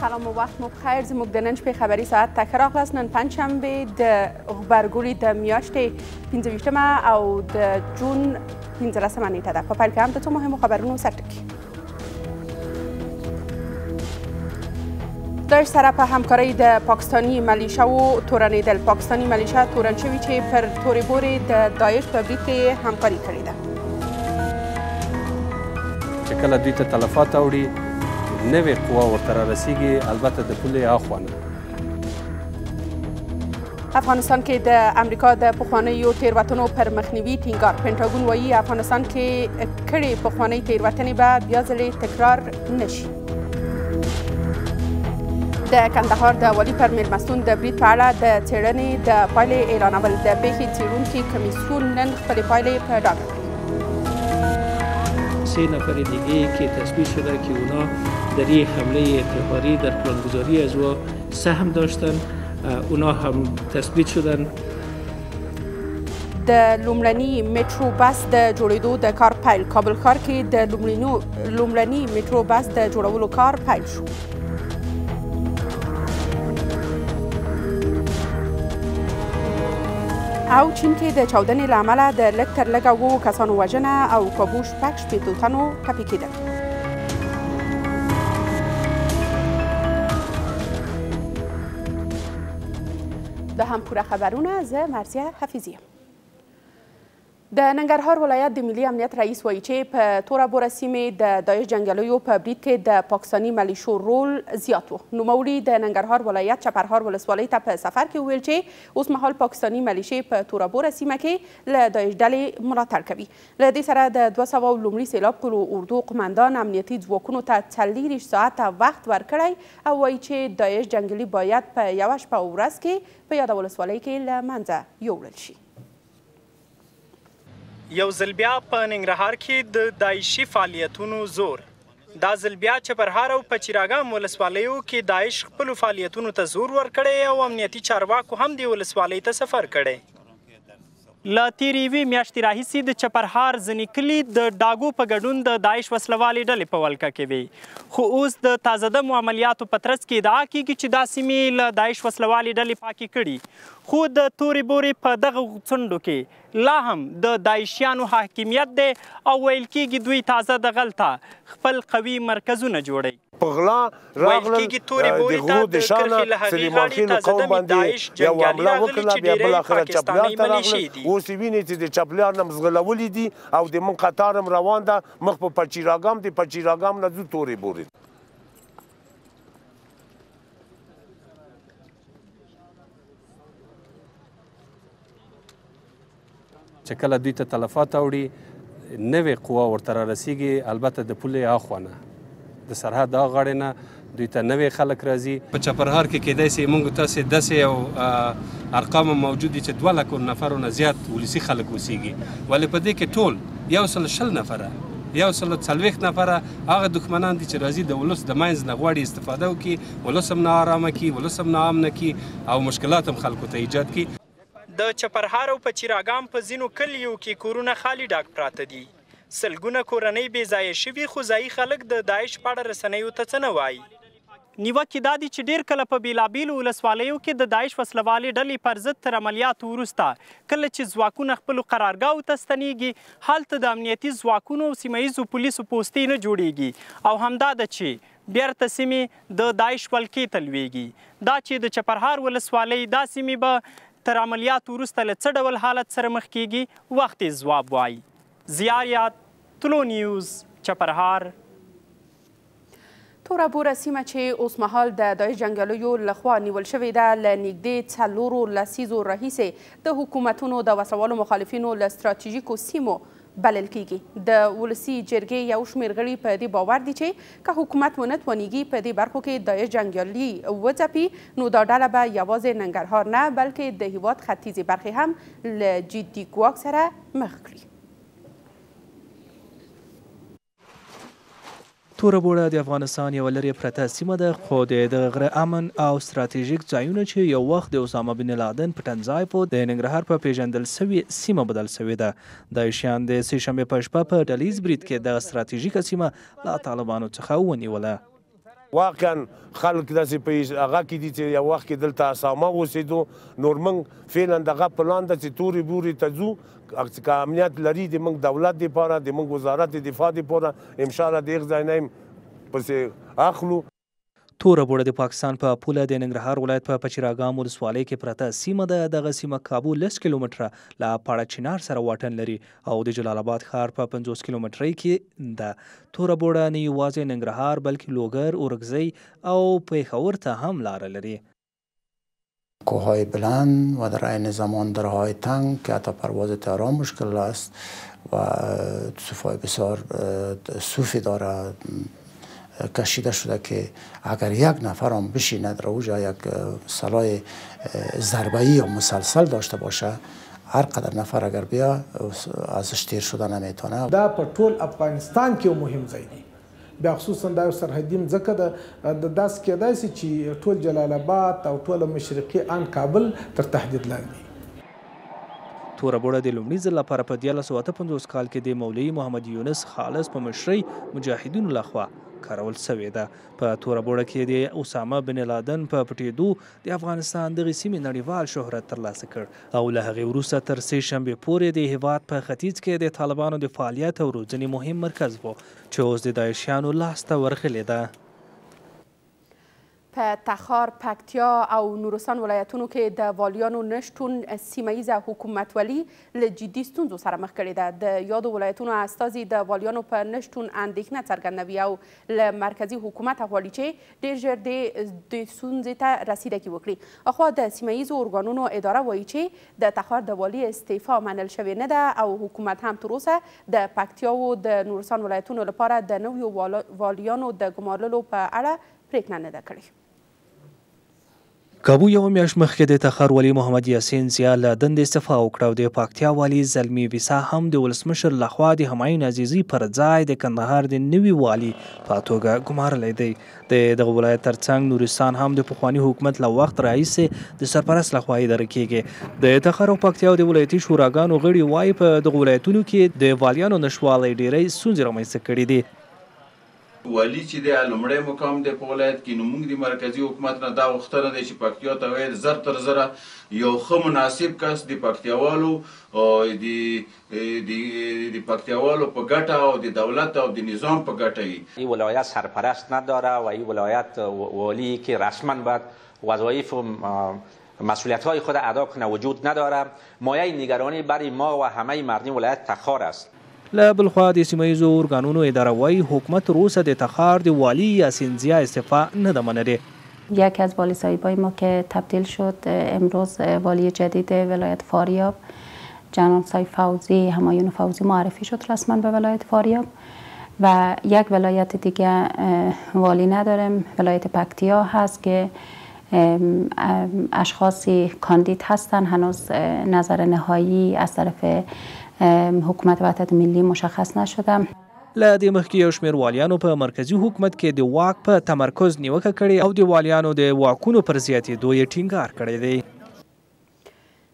سلام و وخت مو بخیر زموږ د نن شپې خبري ساعت ته ښه راغلاست نن پنجشنبه د غبرګولي د میاشتې پنځه ویشتمه او د جون پنځلسمه نیټه ده په پیل کې هم د څو مهمو خبرونو سرټکي در سره په همکارۍ د پاکستاني ملیشاو تورنېدل پاکستاني ملیشه تورن شوي چې پر تورې بورې د داعش په برید کې یې همکاري کړې ده چې کله دوی ته تلفات اوړي نوې قوا ورته رارسیږي البته د پولې هاخوا نه افغانستان کې د امریکا د پخوانیو تیروتنو پر مخنیوي ټینګار پنټاګون وایي افغانستان کې کړې پخوانۍ تیروتنې به بیا ځلې تکرار نشي د کندهار د والي پر مېلمستون د برید په اړه د څېړنې د پایلې اعلانول د پېښې څېړونکي کمیسیون نن خپلې پایلې په ډاګه سه نفر دیگه که تثبیت شده که اونا در یک حمله انتحاری در پلانگذاری از و سهم داشتن اونا هم تثبیت شدن د لومړني میټرو بس د جوړېدو د کار پیل کابل ښار کې د لومړني میټرو بس د جوړولو کار پیل شو او چین کې د چاودنې له امله د لږ تر لږه اوو کسانو وژنه او کابو شپږ شپېتو تنو ټپي کېدل دا هم پوره خبرونه زه مرزیه حفیظیم د ننګرهار ولایت د ملي امنیت رئیس وایي چې په توره بوره سیمې د داعش جنګیالیو په برید کې د پاکستاني ملیشو رول زیات و. نوموړي د ننګرهار ولایت چپرهار ولسوالۍ ته په سفر کې وویل چې اوسمهال پاکستاني ملیشې په توره بوره سیمه کې له داعش ډلې ملاتړ کوي. له دې سره د دوه سوه او لومړي سېلاب کلو اردو قومندان امنیتي ځواکونو ته څلېرویشت ساعته وخت ورکړی او وایي چې داعش جنګیلي باید په یوه شپه او ورځ کې په یاده ولسوالۍ کې له منځه یوړل شي. یو ځل بیا په ننګرهار کې د داعشي فعالیتونو زور دا ځل بیا چپرهار او په چراګام ولسوالیو کې داعش خپلو فعالیتونو ته زور ورکړی او امنیتي چارواکو هم دې ولسوالۍ ته سفر کړی. له تېرې یوې میاشتې راهیسې د چپرهار ځینې کلي د ډاګو په ګډون د داعش وسلوالې ډلې په ولکه کې وې، خو اوس د تازه دمو عملیاتو په ترڅ کې ادعا کېږي چې دا سیمې یې له داعش وسلوالې ډلې پاکې کړي خو د تورې بورې په دغه څنډو کې لا هم د داعشیانو حاکمیت دی او ویل کېږي دوی تازه دغلته خپل قوي مرکزونه جوړوي. په غلا راغلل، د غرو د شا نه سلیمان خېلو قوم باندې یوه حمله وکړله، بیا بالاخره چپلیار ته راغلل، اوس یې وینې چې د چپلیار نه هم ځغلولي دي او د موږ قطار هم روان ده، مخ په پچیراګام، د پچیراګام نه ځو تورې بورې ته. چې کله دوی ته تلفات اوړي نوې قوا ورته را رسیږي البته د پولې اخوانه د سرحد دا غاړې نه دوی ته نوې خلک راځي په چپرهار کې کېدای سي موږ تاسې داسې او ارقام موجود دي چې دوه لکو نفرو نه زیات ولسي خلک اوسیږي ولې په دې کې ټول یو سل شل نفره یو سل څلوېښت نفره هغه دښمنان دي چې راځي د ولس د منځ نه غواړي استفاده وکړي ولس هم ناارامه کړي ولس هم ناامنه کړي او مشکلات هم خلکو ته ایجاد کړي. د چپرهار او پچیر اګام په ځینو کلیو کې کورونه خالي ډاګ پراته دي. سلګونه کورنۍ بې ځایه شوي خو ځايي خلک د داعش په اړه رسنیو ته څه نه وايي. نیوکې دا دي چې ډېر کله په بېلابېلو ولسوالیو کې د داعش وسله والې ډلې پر ضد تر عملیاتو وروسته کله چې ځواکونه خپلو قرارګاوو ته ستنېږي، هلته د امنیتي ځواکونو او سیمه ییزو پولیسو پوستې نه جوړېږي او همدا ده چې بېرته سیمې د داعش ولکې ته لوېږي. دا چې د چپرهار ولسوالۍ دا سیمې به تر عملیاتو وروسته له څه ډول حالت سره مخ کېږي، وخت یې ځواب وايي. ضیاء یاد، طلوع نیوز، چپرهار. توره بوره سیمه چې اوسمهال د داعش جنګیالیو لخوا نیول شوې ده، له نږدې څلورو لسیزو راهیسې د حکومتونو د وسلوالو مخالفینو له ستراتیژیکو سیمو بلل کیږي. د ولسي جرګې یو شمېر غړي په دې باور دي چې که حکومت ونه توانیږي په دې برخو کې داعش جنګیالي وځپي، نو دا ډله به یوازې ننګرهار نه، بلکې د هیواد ختیځې برخې هم له جدي ګواښ سره مخ کړي. توره بوړه د افغانستان یوه لرې پرته سیمه ده، خو د دغه غره امن او ستراتیژیک ځایونه چې یو وخت د اسامه بن لادن پټنځای په د ننګرهار په پېژندل شوې سیمه بدل شوی ده، داعشیان د سې شنبې په شپه په ډلیز برید کې دغه ستراتیژیکه سیمه له طالبانو څخه ونیوله. واقعا خلک داسې په هغه کې دي چې یو وخت کې دلته اسامه اوسېدو نور موږ فعلا دغه پلان ده چې تورې بورې ته ځو که امنیت لري د موږ دولت دپاره د موږ وزارت دفاع دپاره انشاءالله د هېغ ځای نه هم پسې اخلو. توره بوړه د پاکستان په پوله د ننګرهار ولایت په پچیراګام ولسوالۍ کې پرته سیمه ده، دغه سیمه کابو لس کیلومتره له پاړه چنار سره واټن لري، او د جلال آباد ښار په پنځوس کیلومترۍ کې ده. توره بوړه نه یوازې ننګرهار بلکې لوګر، اورکزۍ او پېښور ته هم لاره لري. کوههای بلند و در عین زمان درهای تنگ که حتی پرواز طیاره مشکل است و صوفهای بسیار صوفی دارد. کشیده شده که اگر یک نفر هم بشیند را اوجا یک سلاح ضربه ای یا مسلسل داشته باشه هر قدر نفر اگر بیا ازش تیر شده نمیتونه. دا په ټول افغانستان کې یو مهم ځای دی بیا خصوصا دا یو سرحدي مځکه ده د داسې کیدای شي چې ټول جلال اباد او ټوله مشرقي ان کابل تر تهدید لاندې وي. توره بوړه د لومړي ځل لپاره په دیارلس سوه اته پنځوس کال کې د مولوي محمد یونس خالص په مشرۍ مجاهدینو لخوا کارول سوې ده په توره بوړه کې د اسامه بن لادن په پټېدو د افغانستان دغې سیمې نړیوال شهرت ترلاسه کړ او له هغې وروسته تر سې شنبې پورې د هېواد په ختیځ کې د طالبانو د فعالیت او روزنې مهم مرکز و چې اوس د داعشیانو لاس ته ورغلې ده. په تخار، پکتیا او نورستان ولایتونو کې د والیانو نه شتون سیمه ییزه حکومتولي له جدي ستونزو سره مخ کړې ده. د یادو ولایتونو استازي د والیانو په نه شتون اندېښنه څرګندوي او له مرکزي حکومته غواړي چې ډېر ژر دې دې ستونزې ته رسیدګي وکړي. اخوا د سیمه ییزو ارګانونو اداره وايي چې د تخار د والي استعفا منل شوې نه ده او حکومت هم تر اوسه د پکتیا او د نورستان ولایتونو لپاره د نویو والیانو د ګمارلو په اړه پرېکنه نه ده کړې. کابو یوه میاشت مخکې د تخار والي محمد یاسین ضیا له دندې استعفا وکړه او د پکتیا والي زلمی ویسا هم د ولسمشر لخوا د همایون عزیزي پر ځای د کندهار د نوي والي په توګه ګمارلی دی. د دغه ولایت ترڅنګ نورستان هم د پخواني حکومت له وخت راهیسې د سرپرست لخوا اداره کیږي. د تخار او پکتیا د ولایتي شوراګانو غړي وايي، په دغو ولایتونو کې د والیانو نشتوالی ډیری ستونزې رامنځته کړي دي. والي چي ده لومړی مقام دی په ولایت کي نو موږ دي مرکزي حکومت نه دا غوښتنه دی چي پکتیا ته باید زر تر زره یو ښه مناسب کس دي پکتیاوالو دي دي دي پکتیاوالو په ګټه او دي دولت او دي نظام په ګټه وي. ای ولایت سرپرست نداره و ای ولایت والی که رسما باید وظایف مسئولیت های خود ادا کنه وجود نداره مایه نگرانی بری ما و همه مردم ولایت تخار است. له بل خوا د سیمه ییزو ارګانونو اداره وايي، حکومت تر اوسه د تخار د والي یاسین ضیا استعفا نه ده منلې. یکی از والی صاحبای ما که تبدیل شد امروز والی جدید ولایت فاریاب جنرال صاحب فوزی همایون فوزی معرفی شد رسما به ولایت فاریاب و یک ولایت دیگه والی نداریم ولایت پکتیا هست که اشخاصی کاندید هستند هنوز نظر نهایی از طرف حکومت وحدت ملی مشخص نشده. له دې مخکې یو شمېر والیانو په مرکزي حکومت کې د واک په تمرکز نیوکه کړې او د والیانو د واکونو پر زیاتېدو یې ټینګار کړی دی.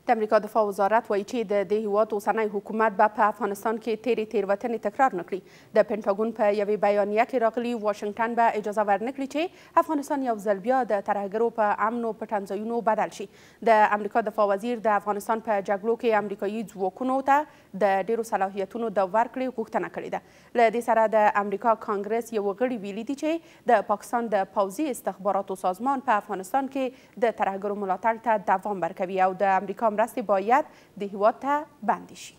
د امریکا دفاع وزارت وایي چې د دې هیواد اوسنی حکومت به په افغانستان کې تیرې تیروتنې تکرار نه کړي. د پنټاګون په یوې بیانیه کې راغلي، واشنګټن به اجازه ورنکړي چې افغانستان یو ځل بیا د ترهګرو په امنو پټنځایونو بدل شي. د امریکا دفاع وزیر د افغانستان په جګړو کې امریکایي ځواکونو ته د ډیرو صلاحیتونو د ورکړې غوښتنه کړې ده. له دې سره د امریکا کانګرس یو غړي ویلي دي چې د پاکستان د پوځي استخباراتو سازمان په افغانستان کې د ترهګرو ملاتړ ته دوام ورکوي او د امریکا مرستې باید دې هېواد ته بندې شي.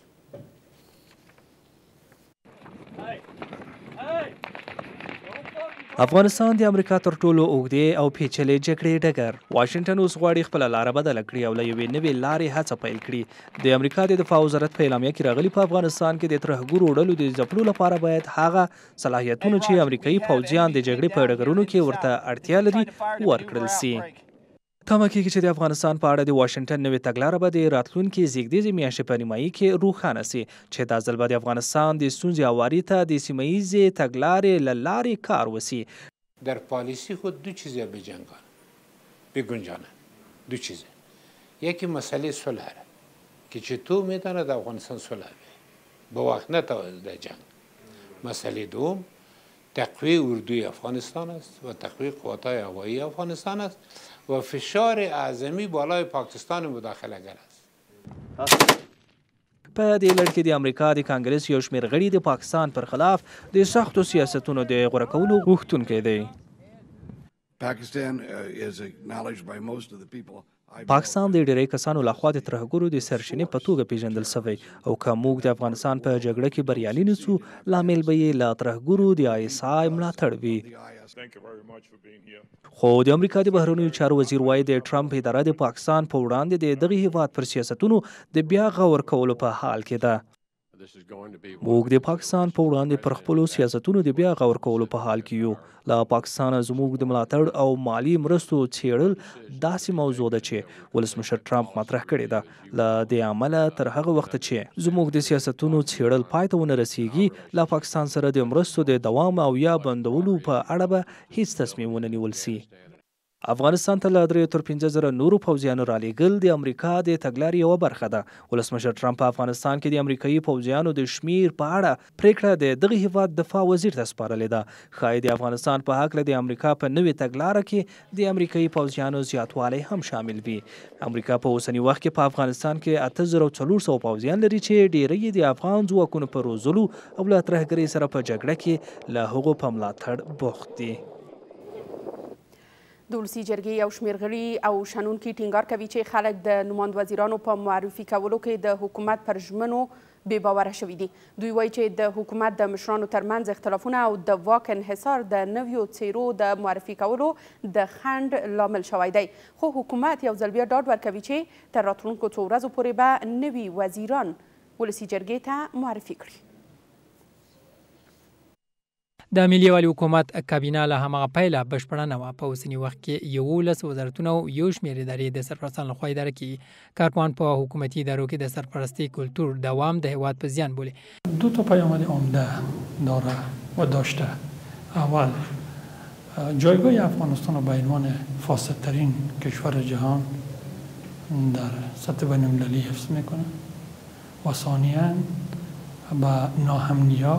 افغانستان د امریکا تر ټولو اوږدې او پیچلې جګړې ډګر واشنګټن اوس غواړي خپله لاره بدله کړي او له یوې نوې لارې هڅه پیل کړي د امریکا د دفاع وزارت په اعلامیه کې راغلي په افغانستان کې د ترهګرو ډلو د ځپلو لپاره باید هغه صلاحیتونو چې امریکایي پوځیان د جګړې په ډګرونو کې ورته اړتیا لري ورکړل سي. تمه کېږي چې د افغانستان په اړه د واشنګټن نوې تګلاره به د راتلونکې زېږدیزې میاشتې په نیمایي کې روښانه سي چې دا ځل به د افغانستان د ستونزې اواري ته د سیمه ییزې تګلارې له لارې کار وسي. در پالیسی خود دو چیزه به جنگانه به گنجانه دو چیزه یکی مسئله صلح را که چطور میتونه در افغانستان صلح بیه به وقت نتواند در جنگ مسئله دوم تقویه اردوی افغانستان است و تقویه قواتای هوایی افغانستان است و فشار اعظمی بالای پاکستان مداخله گر است په دې لړ کې د امریکا د کانګرس یو شمېر غړي د پاکستان پر خلاف د سختو سیاستونو د غوره کولو غوښتونکی دی. پاکستان د ډیری کسانو لخوا د ترهګرو د سرچینې په توګه پیژندل شوی او که موږ د افغانستان په جګړه کې بریالي نسو لامل به یې له ترهګرو د آی اس آی ملاتړ وي خو د امریکا د بهرنیو چارو وزیر وایي د ټرمپ اداره د پاکستان په وړاندې د دغه هیواد پر سیاستونو د بیا غور کولو په حال کې ده موږ د پاکستان په وړاندې پر خپل سیاستونو د بیا غور کولو په حال کې یو لا پاکستان زموږ د ملاتړ او مالی مرستو چیړل داسې موضوع ده چې ولسمشر ټرمپ مطرح کړې ده له دې امله تر هغه وخته چې زموږ د سیاستونو څېړل پای ته ونه رسېږي، له پاکستان سره د مرستو د دوام او یا بندولو په اړه به هېڅ تصمیم ونه نیول شي. افغانستان ته له درې تر پنځه زره نورو پوځیانو رالېږل د امریکا د تګلارې یوه برخه ده. ولسمشر ټرمپ په افغانستان کې د امریکايي پوځیانو د شمېر په اړه پرېکړه د دغه هېواد دفاع وزیر ته سپارلې ده. ښايي د افغانستان په هکله د امریکا په نوې تګلاره کې د امریکايي پوځیانو زیاتوالی هم شامل وي. امریکا په اوسني وخت کې په افغانستان کې اته زره او څلور سوه پوځیان لري چې ډېری یې د افغان ځواکونو په روزلو او له ترهګرۍ سره په جګړه کې له هغو په ملاتړ بوخت دي. د ولسي جرګې یو شمېر غړي او شنونکي ټینګار کوي چې خلک د نوماند وزیرانو په معرفي کولو کې د حکومت پر ژمنو بې باوره شوي دي. دوی وایي چې د حکومت د مشرانو ترمنځ اختلافونه او د واک انحصار د نویو څېرو د معرفي کولو د خنډ لامل شوی دی. خو حکومت یو ځل بیا ډاډ ورکوي چې تر راتلونکو څو ورځو پورې به نوي وزیران ولسي جرګې ته معرفي کړي. د ملي یووالي حکومت کابینه له هماغه پیله بشپړه نه وه. په اوسني وخت کې یوولس وزارتونه او یو شمېر ادارې د سرپرستانو لخوا اداره کېږي. کارپوهان په حکومتي ادارو کې د سرپرستۍ کلتور دوام د هېواد په زیان بولي. دو تا پیامد عمده داره و داشته، اول، جایگاه افغانستان به عنوان فاسدترین کشور جهان در سطح بینالمللی حفظ میکند. و ثانیا به ناامنیا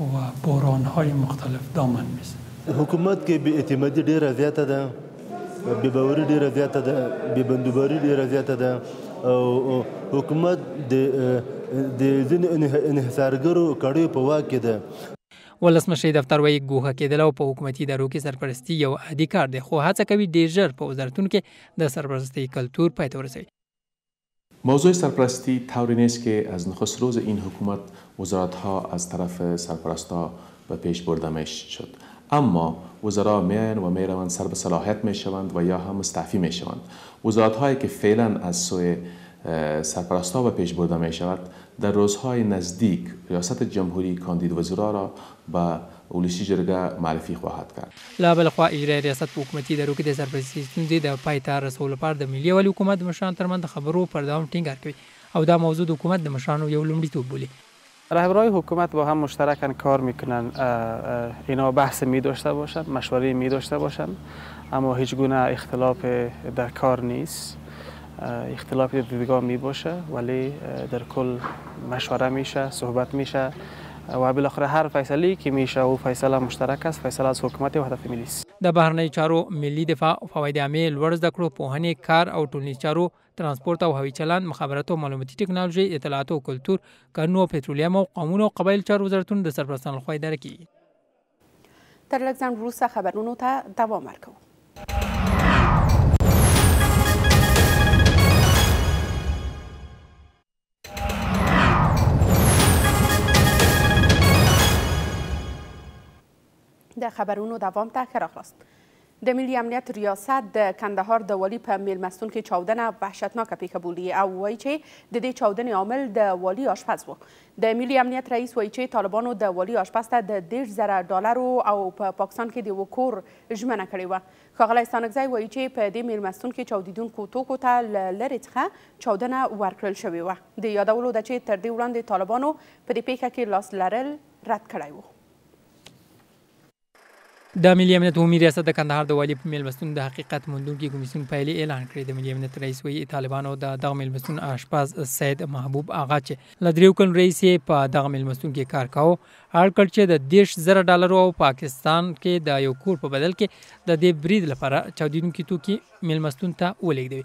و بحران های مختلف دامن میزند. حکومت کې بې اعتمادي ډېره زیاته ده، بې باوري ډېره زیاته ده، بې بندوباري ډېره زیاته ده او حکومت د د ځینو انحصارګرو کړیو په واک کې ده. ولسمشرۍ دفتر وایي ګوښه کېدل او په حکومتي ادارو کې سرپرستي یو عادي کار دی، خو هڅه کوي ډېر ژر په وزارتونو کې د سرپرستۍ کلتور پای ته ورسوي. موضوع سرپرستی طوری نیست که از نخست روز این حکومت وزارت ها از طرف سرپرستا به پیش برده می شد اما وزرا میان و میروند سر به صلاحیت می شوند و یا هم مستعفی می شوند وزارت هایی که فعلا از سوی سرپرستا به پیش برده می شود در روزهای نزدیک ریاست جمهوری کاندید وزیرا را به ولسي جرګه معرفي خواهد کرد. له بلې خوا اجرایي ریاست په حکومتي ادارو کې د سرپرستۍ ستونزې د پای ته رسولو لپاره د ملي یووالي حکومت د مشرانو ترمنځ د خبرو پر دوام ټینګار کوي او دا موضوع د حکومت د مشرانو یو لومړیتوب بولي. رهبرای حکومت با هم مشترکا کار می کنند، اینا بحث می داشته باشند، مشوره می داشته باشند، اما هیچ گونه اختلاف در کار نیست. اختلاف در دیدگاه می باشه ولی در کل مشوره میشه صحبت میشه و بالاخره هر فیصله که میشه او فیصله مشترک است فیصله از حکومت وحدت ملی است د بهرنیو چارو، ملي دفاع، فواید عامې، لوړو زده کړو، پوهنې، کار او ټولنیز چارو، ترانسپورت او هوایي چلند، مخابراتو او معلوماتي ټکنالوژۍ، اطلاعاتو او کلتور، کانونو او پټرولیم او قومونو او قبایلو چارو وزارتونو د سرپرستانو لخوا اداره کېږي. تر لږ ځنډ وروسته خبرونو ته دوام ورکوو د خبرونو دوام ته ښه راغلاست د ملي امنیت ریاست د کندهار د والي په مېلمستون کې چاودنه وحشتناکه پېښه بولي او وايي چې د دې چاودنې عامل د والي آشپز و. د ملي امنیت رئیس وايي چې طالبانو د والي آشپز ته د دېرش زره ډالرو او په پاکستان کې د یوه کور ژمنه کړې وه. ښاغلی ستانکزی وايي چې په دې مېلمستون کې چاودېدونکو توکو ته له لرې څخه چاودنه ورکړل شوې وه. د یادولو ده چې تر دې وړاندې طالبانو په دې پېښه کې لاس لرل رد کړی و. د ملي امنیت عمومي ریاست د کندهار د والي په میلمستون د حقیقت موندونکي کمیسیون پایلې اعلان کړې د ملي امنیت رئیس وایي طالبانو د دغه میلمستون اشپز سید محبوب آغا چې له دریو کلونو رئیس یې په دغه میلمستون کې کار کاوه اړ کړ چې د دېرش زره ډالرو او پاکستان کې د یو کور په بدل کې د دې برید لپاره چاودیدونکي توکي میلمستون ته ولېږدوي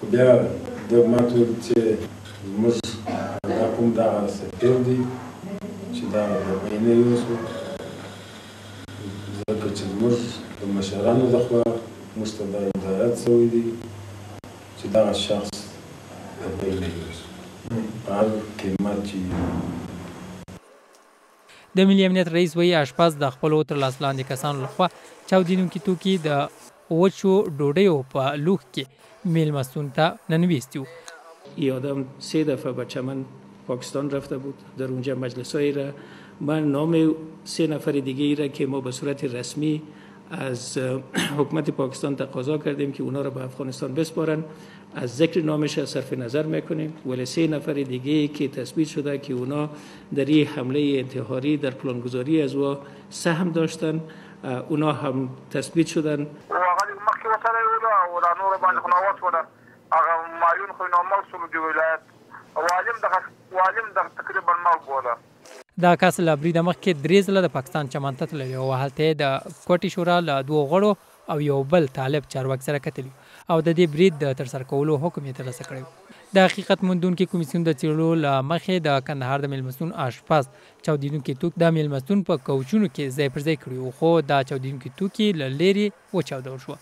خو بیا د مات ولید چې زموږ دا کوم دغه سفیر دی چې دا د بینه یوسو ځکه چې زموږ د مشرانو د خوا موږ ته دا هدایت شوی دی چې دغه شخص د بینه یوسو په هر قیمت چې د ملي امنیت رئیس وایي، اشپز د خپلو تر لاس لاندې کسانو له خوا چاودېدونکي توکي د وچو ډوډیو په لوښ کې مېلمستون ته ننوېستي وو. ای آدم سه دفعه به چمن پاکستان رفته بود در اونجا مجلسایی را من نام سه نفر دیگه ای را که ما به صورت رسمی از حکومت پاکستان تقاضا کردیم که اونا را به افغانستان بسپارند از ذکر نامش صرف نظر میکنیم ولی سه نفر دیگه که تثبیت شده که اونا در این حمله انتحاری در پلانگذاری از و سهم داشتن اونا هم تثبیت شدن و آغلی مخی و سره اولا و دا نور باندې خناوات ولا اغا مایون خوی نامل سلو دی ولایت والیم دغه والیم دغه تقریبا مرګ ولا دا کس له بریده مخکې درې ځله د پاکستان چمن ته تللی او هلته د کوټې شورا له دوو غړو او یو بل طالب چارواکي سره کتلي او د دې برید د ترسره کولو حکم یې ترلاسه کړی وو. د حقیقت موندونکي کمیسیون د څیړلو له مخې د کندهار د میلمستون آشپز چاودیدونکي توکي د میلمستون په کوچونو کې ځای پر ځای کړي وو خو دا چاودیدونکي توکي له لیرې وچاودول شو.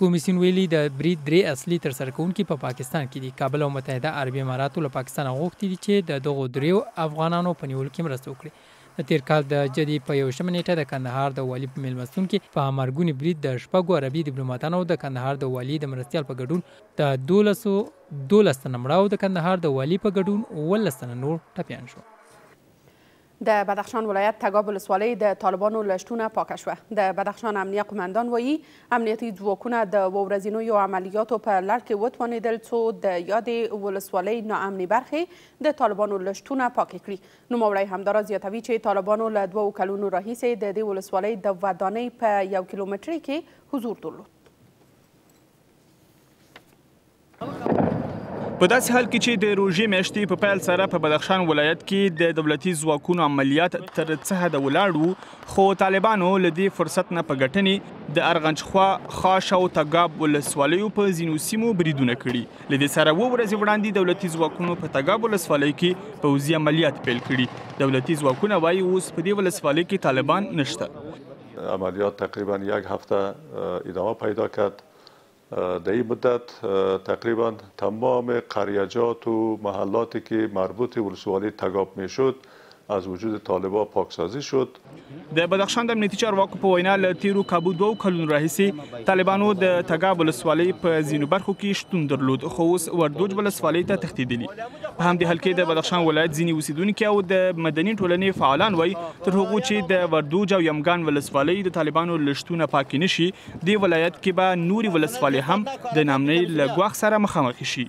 کمیسیون ویلي د برید درې اصلي ترسره کوونکي په پاکستان کې دي. کابل او متحده عربي اماراتو له پاکستانه غوښتي دي چې د دغو دریو افغانانو په نیولو کې مرسته وکړي. د تېر کال د جدي په یوویشتمه نېټه د کندهار د والي په مېلمستون کې په مرګوني برید د شپږو عربي دیپلوماتانو او د کندهار د والي د مرستیال په ګډون د دولسو دولس تنه مړه او د کندهار د والي په ګډون اوولس تنه نور ټپیان شول. د بدخشان ولایت تګاب ولسوالۍ د طالبانو له شتونه پاکه شوه. د بدخشان امنیه قومندان وایي، امنیتي ځواکونه د اوه ورځینیو عملیاتو په لړ کې وتوانېدل څو د یادې ولسوالۍ ناامنې برخې د طالبانو له شتونه پاکې کړي نوموړی همداراز زیاتوي چې طالبانو له دوو کلونو راهیسې د دې ولسوالۍ د ودانۍ په یو کیلومترۍ کې حضور درلود. په داسې حال کې چې د روژې میاشتې په پیل سره په بدخشان ولایت کې د دولتي ځواکونو عملیات تر څه حده ولاړ وو خو طالبانو له دې فرصت نه په ګټنې د ارغنج خوا خاش او تګاب ولسوالیو په ځینو سیمو بریدونه کړي له دې سره اووه ورځې وړاندې دولتي ځواکونو په تګاب ولسوالۍ کې پوځي عملیات پیل کړي دولتي ځواکونه وایي اوس په دې ولسوالۍ کې طالبان نشته عملیات تقریبا یک هفته ادامه پیدا کرد در این مدت تقریبا تمام قریجات و محلاتی که مربوط ولسوالی تگاب می شد از وجود طالبا پاکسازی شد د بدخشان د امنیتي چارواکو په وینا له تیرو کابو دوو کلونو راهیسې طالبانو د تګاب ولسوالۍ په ځینو برخو کې شتون درلود خو اوس وردوج ولسوالۍ ته تښتیدلي په همدې حال کې د بدخشان ولایت ځینې اوسیدونکي او د مدني ټولنې فعالان وایي تر هغو چې د وردوج او یمګان ولسوالۍ د طالبانو له شتونه پاکې نشي دې ولایت کې به نوري ولسوالۍ هم د نامنۍ له ګواښ سره مخامخ شي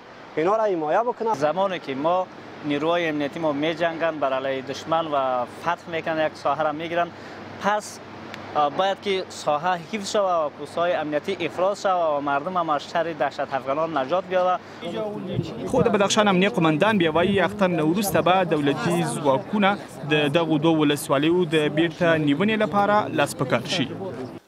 اینا را حمایه بکنه. زمانی که ما نیروهای امنیتی ما می جنگند بر علیه دشمن و فتح می کنند یک ساحه را می گیرند پس باید که ساحه حفظ شوه و پوست های امنیتی افراز شوه و مردم هم از شر دهشت افغانان نجات بیاوه. خو د بدخشان امنیه قومندان بیا وایی اختر نه وروسته به دولتی ځواکونه د دغو دوه ولسوالیو د بیرته نیونې لپاره لاس په کار شي.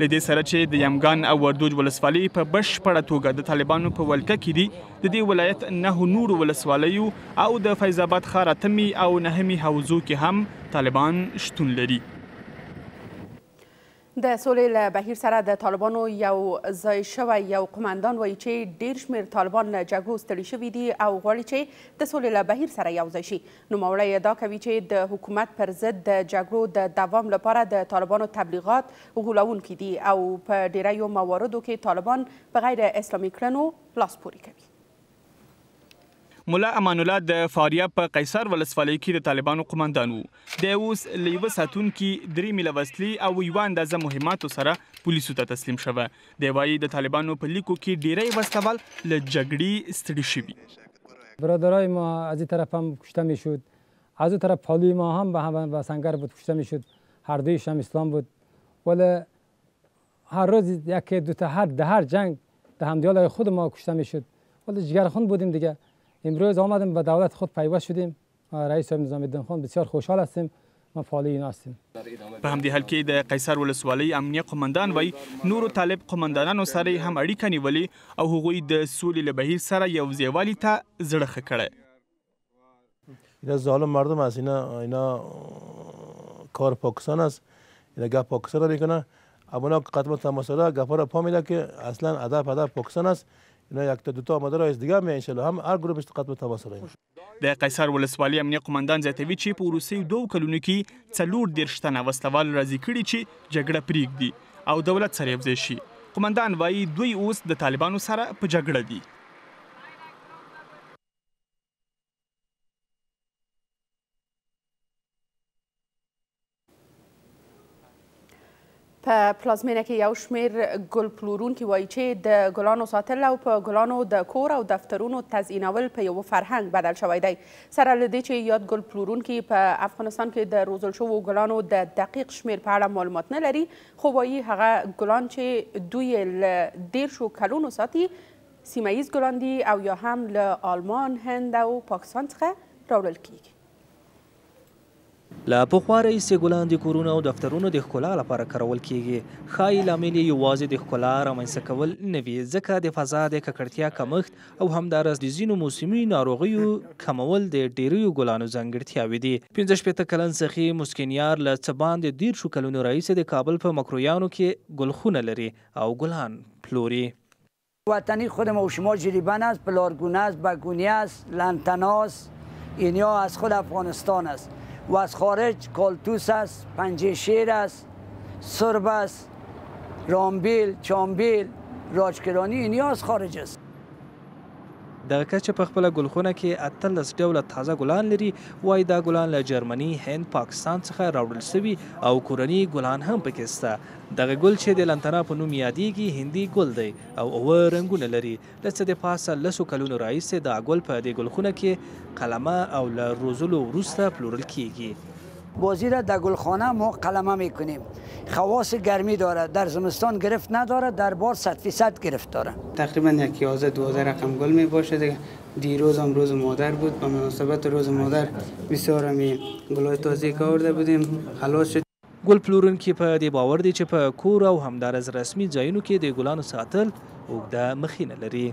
له دې سره چې د یمګان او وردوج ولسوالۍ په بشپړه توګه د طالبانو په ولکه کې دي د دې ولایت نه نور ولسوالیو او د فیض آباد ښار اتمی او نهمی حوزو کې هم طالبان شتون لري د سولې له بهیر سره د طالبانو یو ځای شوی یو قومندان وایي چې ډیر شمیر طالبان له جګړو ستړي شوي دي او غواړي چې د سولې له بهیر سره یو ځای شي نوموړی ادعا کوي چې د حکومت پر ضد د جګړو د دوام لپاره د طالبانو تبلیغات غولوونکي دي او په ډېریو مواردو کې طالبان په غیر اسلامي کړنو لاس پورې کوي. ملا امان الله د فاریاب په قیصار ولسوالۍ کې د طالبانو قوماندان و. دی اوس له یوه ساتونکي، درې میله وسلې او یوه اندازه مهماتو سره پولیسو ته تسلیم شوی دی وايي د طالبانو په لیکو کې ډیری وسله وال له جګړي ستړي شوي. برادرای ما از ای طرف هم کشته می شد از او طرف پالوی ما هم به هم به سنگر بود کشته می شد هر دویش هم اسلام بود ولی هر روز یکی دوتا هر ده هر جنگ ده همدیالای خود ما کشته می شد ولی جگر خون بودیم دیگه امروز آمدیم به دولت خود پیوست شدیم رئیس صاحب نظام الدین خان بسیار خوشحال هستیم ما فعال این هستیم په همدې حال کې د قیصر ولسوالۍ امنیه قومندان وایي نورو طالب قومندانانو سره یې هم اړیکه نیولې او هغوی د سولې له بهیر سره یو ځایوالي ته زړه ښه کړی. اینا ظالم مردم است اینا اینا کار پاکستان است اینا گپ پاکستان را میکنه اونا که قدم تماسره گپا را پا میده که اصلا هدف هدف پاکستان است اینا یک تا دو تا آمده را دیگه می انشالله هم هر گروپش قدم تماسره د قیصار ولسوالي امنیه قوماندان زیاتوي چې په وروستیو دوو کلونو کې څلور دېرش تنه وسله وال راضي کړي چې جګړه پرېږدي او دولت سره یوځای شي. قوماندان وایي دوی اوس د طالبانو سره په جګړه دي. په پلازمینه کې یو شمیر ګل پلورونکي وایي چې د ګلانو ساتل او په ګلانو د کور او دفترونو تزئینول په یو فرهنګ بدل شوی دی سره له دې چې یاد ګل پلورونکي په افغانستان کې د روزل شوو ګلانو د دقیق شمیر په اړه معلومات نه لري خو وایي هغه ګلان چې دوی له دیرشو کلونو ساتي سیمه ییز ګلان دي او یا هم له آلمان هند او پاکستان څخه راوړل کیږي له پخوا راهیسې ګلان د کورونو او دفترونو د ښکلا لپاره کارول کېږي. ښايي لامل یې یوازې د ښکلا رامنځته کول نه وي، ځکه د فضا د ککړتیا کمښت او همداراز د ځینو موسمي ناروغیو کمول د ډېریو ګلانو ځانګړتیاوې دي. پنځه شپېته کلن سخي مسکینیار له څه باندې دېرشو کلونو راهیسې د کابل په مکرویانو کې ګلخونه لري او ګلان پلوري. وطنی خود ما و شما جریبن است پلارگونه است بگونی است لنتنا است اینیا از خود افغانستان است و از خارج کالتوس است پنجه شیر است سرب است رامبیل چامبیل راجکرانی اینیا از خارج است. دغه کس چې په خپله ګلخونه کې اتلس ډوله تازه ګلان لري، وايي دا ګلان له جرمني، هند، پاکستان څخه راوړل شوي او کورني ګلان هم پکې شته. دغه ګل چې د لنتنا په نوم یادېږي هندي ګل دی او اوه رنګونه لري. له څه د پاسه لسو کلونو راهیسې دا ګل په دې ګلخونه کې قلمه او له روزلو وروسته پلورل کېږي. بازی را در گلخانه ما قلمه می کنیم خواص گرمی دارد در زمستان گرفت ندارد در بار صد فیصد گرفت دارد. تقریبا یک یازده دوازده رقم گل می باشد دیگه دیروز هم روز مادر بود به مناسبت روز مادر بسیار همی گلای تازه که آورده بودیم خلاص شد. ګل پلورونکي په دې باور دي چې په کور او همدارز رسمي ځایونو کې د ګلانو ساتل اوږده مخینه لري.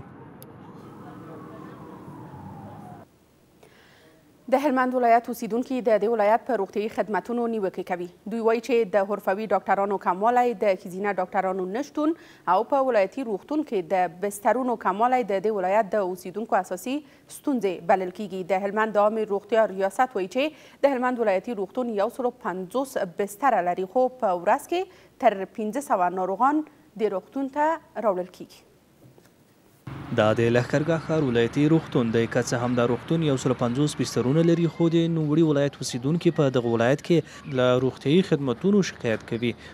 د هلمند ولایت اوسیدونکي د دې ولایت په روغتیايي خدمتونو نیوکې کوي. دوی وایي چې د حرفوي ډاکټرانو کموالی، د ښځینه ډاکټرانو نشتون او په ولایتي روغتون کې د بسترونو کموالی د دې ولایت د اوسیدونکو اساسي ستونزې بلل کېږي. د هلمند د عامې روغتیا ریاست وایي چې د هلمند ولایتي روغتون یو سلو پنځوس بستره لري خو په ورځ کې تر پنځه سوه ناروغان دې روغتون ته راوړل کېږي. دا د لښکرګاه ښار ولایتي روغتون دی، که څه هم دا روغتون یو سلو پنځوس بسترونه لري خو د نوموړي ولایت اوسېدونکي په دغه ولایت کې له روغتیايي خدمتونو شکایت کوي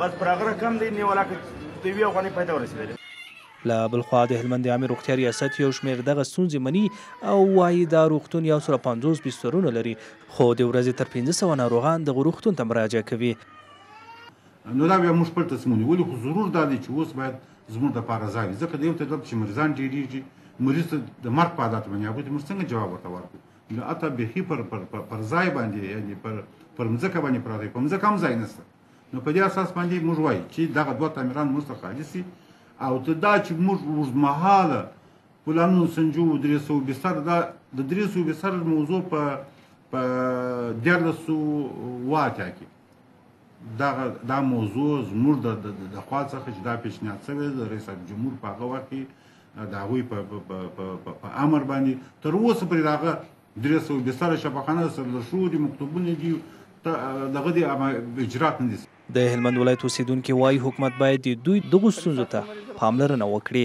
مرګ پر هغه رقم دی نیولا که د یوې افغانۍ پای ته ورسېدلی. له بل خوا د هلمند عامې روغتیا ریاست یو شمېر دغه ستونزې مني او وايي دا روغتون یو سل او پنځوس بسترونه لري خو د ورځې تر پنځه سوه ناروغان دغه روغتون ته مراجعه کوي. نو دا بیا موږ خپل تصمیم ونیولو خو ضرور دا دی چې اوس باید زموږ لپاره ځای وي ځکه د یو طرف چې مریضان ډېرېږي مریض ته د مرګ په حالت باندې هغوی ته موږ څنګه جواب ورته ورکړو نو اته بيخي پر پر پر, پر ځای باندې یعنی پر پر مځکه باندې پراته په مځکه هم ځای نشته نو په دې اساس باندې موږ وایو چې دغه دوه تعمیران موږ ته خالي سي او ته دا چې موږ اوږدمهاله پلانونو سنجو درې سوه بستر دا د درې سوه بستر موضوع په په دیارلس سوه اتیا کې دغه دا موضوع زموږ د د خوا څخه چې دا پیشنهاد سوی د رئیس جمهور په هغه وخت کې د هغوی په په امر باندې تر اوسه پرې دغه درې سوه بستره شفاخانه ده سرلرشو دي مکتوبونه دي دغه دي اجرات نه دي د هلمند ولایت اوسېدونکي وایي حکومت باید د دوی دغو ستونزو ته پاملرنه وکړي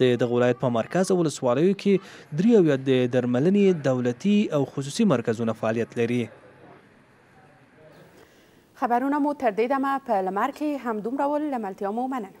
د دغه ولایت په مرکز او ولسوالیو کې درې اویا د درملنې دولتي او خصوصي مرکزونه فعالیت لري. خبرونه مو تر دې دمه په لمر کې همدومره ول، له ملتیا مو مننه.